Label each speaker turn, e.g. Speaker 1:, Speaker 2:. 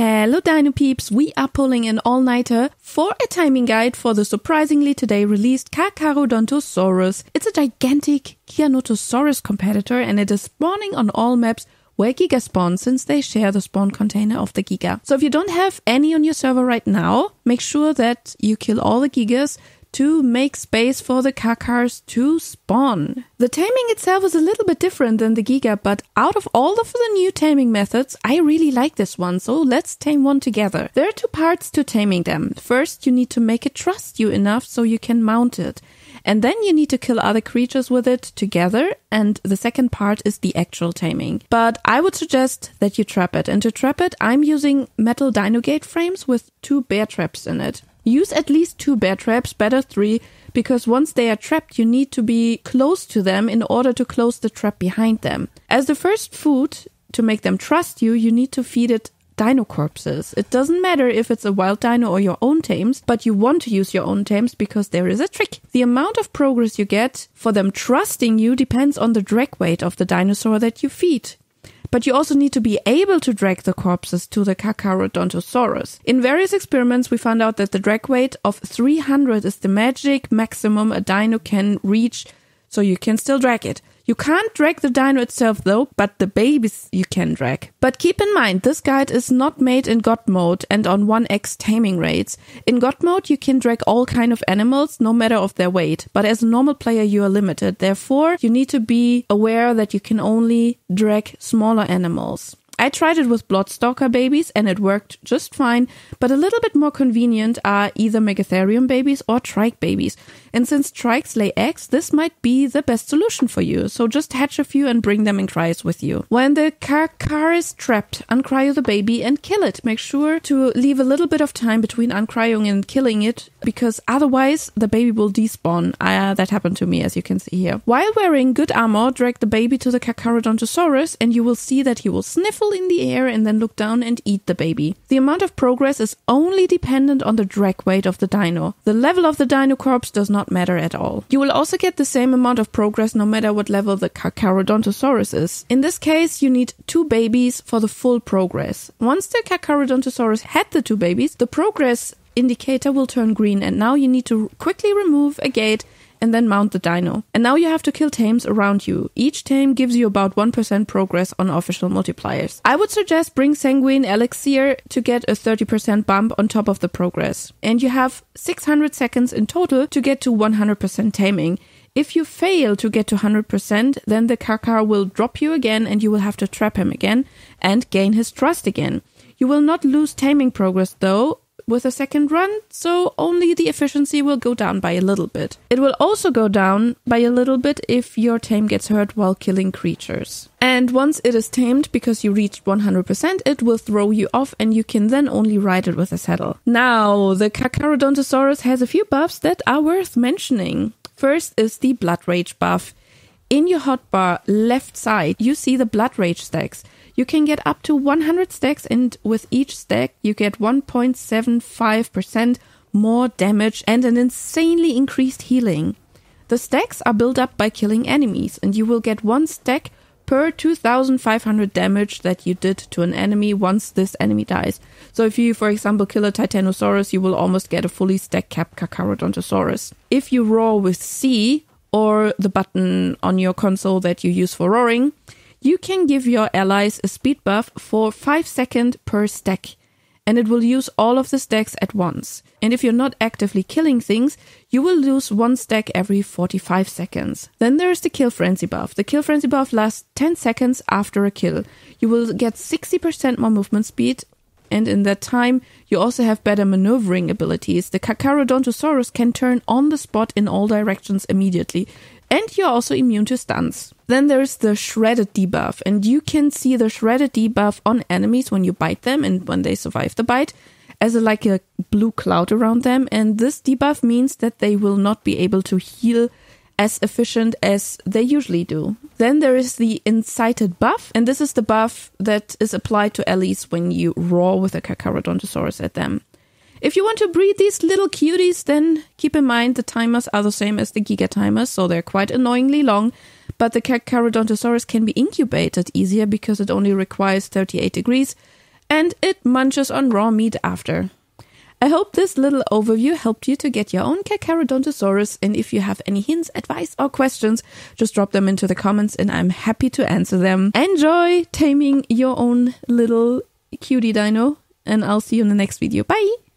Speaker 1: Hello Dino Peeps, we are pulling an all-nighter for a timing guide for the surprisingly today released Carcharodontosaurus. It's a gigantic Giganotosaurus competitor and it is spawning on all maps where Giga spawns since they share the spawn container of the Giga. So if you don't have any on your server right now, make sure that you kill all the Gigas to make space for the Carchars to spawn. The taming itself is a little bit different than the Giga, but out of all of the new taming methods, I really like this one, so let's tame one together. There are two parts to taming them. First, you need to make it trust you enough so you can mount it. And then you need to kill other creatures with it together. And the second part is the actual taming. But I would suggest that you trap it. And to trap it, I'm using metal dino gate frames with two bear traps in it. Use at least two bear traps, better three, because once they are trapped, you need to be close to them in order to close the trap behind them. As the first food, to make them trust you, you need to feed it dino corpses. It doesn't matter if it's a wild dino or your own tames, but you want to use your own tames because there is a trick. The amount of progress you get for them trusting you depends on the drag weight of the dinosaur that you feed. But you also need to be able to drag the corpses to the Carcharodontosaurus. In various experiments, we found out that the drag weight of 300 is the magic maximum a dino can reach, so you can still drag it. You can't drag the dino itself though, but the babies you can drag. But keep in mind, this guide is not made in God mode and on 1x taming rates. In God mode, you can drag all kind of animals, no matter of their weight. But as a normal player, you are limited. Therefore, you need to be aware that you can only drag smaller animals. I tried it with Bloodstalker babies and it worked just fine, but a little bit more convenient are either Megatherium babies or Trike babies. And since Trikes lay eggs, this might be the best solution for you. So just hatch a few and bring them in cryos with you. When the car is trapped, uncryo the baby and kill it. Make sure to leave a little bit of time between uncryoing and killing it because otherwise the baby will despawn. Uh, that happened to me as you can see here. While wearing good armor, drag the baby to the Carcharodontosaurus and you will see that he will sniffle in the air and then look down and eat the baby. The amount of progress is only dependent on the drag weight of the dino. The level of the dino corpse does not matter at all. You will also get the same amount of progress no matter what level the Carcharodontosaurus is. In this case, you need two babies for the full progress. Once the Carcharodontosaurus had the two babies, the progress indicator will turn green and now you need to quickly remove a gate and then mount the dino. And now you have to kill tames around you. Each tame gives you about 1% progress on official multipliers. I would suggest bring Sanguine Elixir to get a 30% bump on top of the progress. And you have 600 seconds in total to get to 100% taming. If you fail to get to 100%, then the Carchar will drop you again and you will have to trap him again and gain his trust again. You will not lose taming progress though, with a second run, so only the efficiency will go down by a little bit. It will also go down by a little bit if your tame gets hurt while killing creatures. And once it is tamed because you reached 100%, it will throw you off and you can then only ride it with a saddle. Now, the Carcharodontosaurus has a few buffs that are worth mentioning. First is the Blood Rage buff. In your hotbar left side, you see the Blood Rage stacks. You can get up to 100 stacks, and with each stack, you get 1.75% more damage and an insanely increased healing. The stacks are built up by killing enemies, and you will get one stack per 2500 damage that you did to an enemy once this enemy dies. So if you, for example, kill a Titanosaurus, you will almost get a fully stack capped Carcharodontosaurus. If you roar with C, or the button on your console that you use for roaring, you can give your allies a speed buff for 5 seconds per stack, and it will use all of the stacks at once. And if you're not actively killing things, you will lose one stack every 45 seconds. Then there is the kill frenzy buff. The kill frenzy buff lasts 10 seconds after a kill. You will get 60% more movement speed and in that time you also have better maneuvering abilities. The Carcharodontosaurus can turn on the spot in all directions immediately, and you're also immune to stuns. Then there's the shredded debuff, and you can see the shredded debuff on enemies when you bite them and when they survive the bite as a, like a blue cloud around them. And this debuff means that they will not be able to heal as efficient as they usually do. Then there is the incited buff, and this is the buff that is applied to allies when you roar with a Carcharodontosaurus at them. If you want to breed these little cuties, then keep in mind the timers are the same as the Giga timers, so they're quite annoyingly long. But the Carcharodontosaurus can be incubated easier because it only requires 38 degrees and it munches on raw meat after. I hope this little overview helped you to get your own Carcharodontosaurus. And if you have any hints, advice, or questions, just drop them into the comments and I'm happy to answer them. Enjoy taming your own little cutie dino, and I'll see you in the next video. Bye!